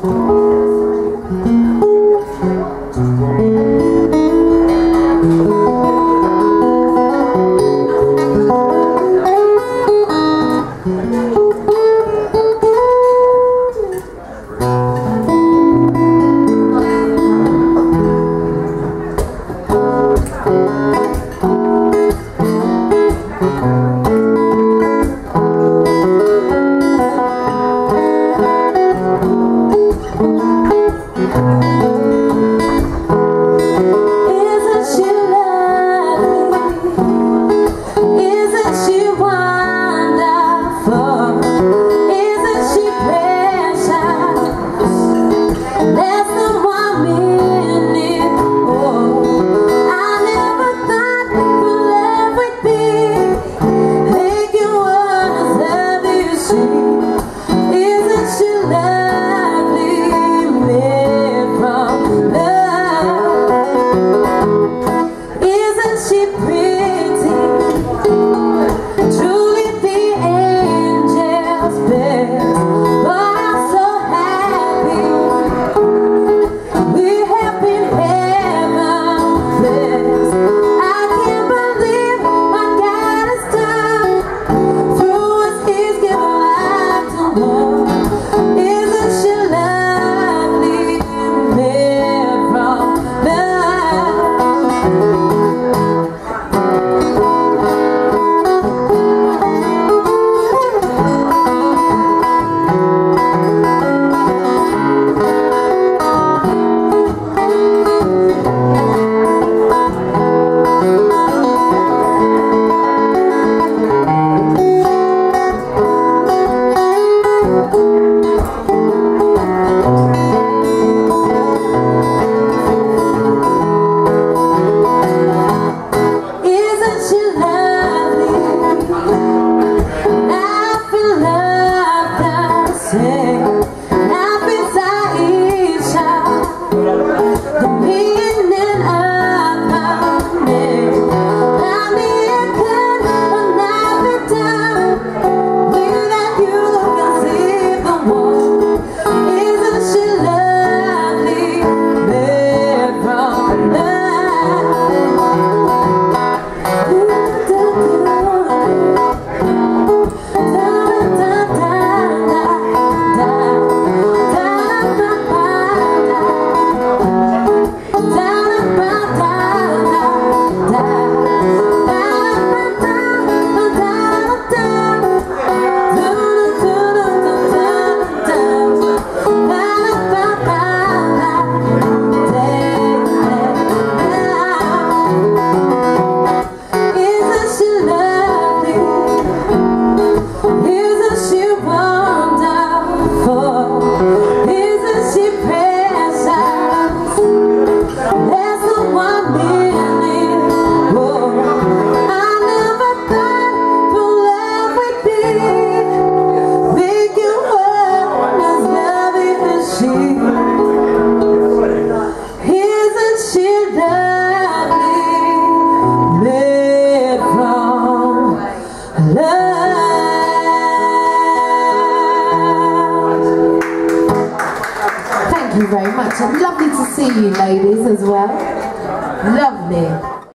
Thank you very much and lovely to see you ladies as well. Lovely.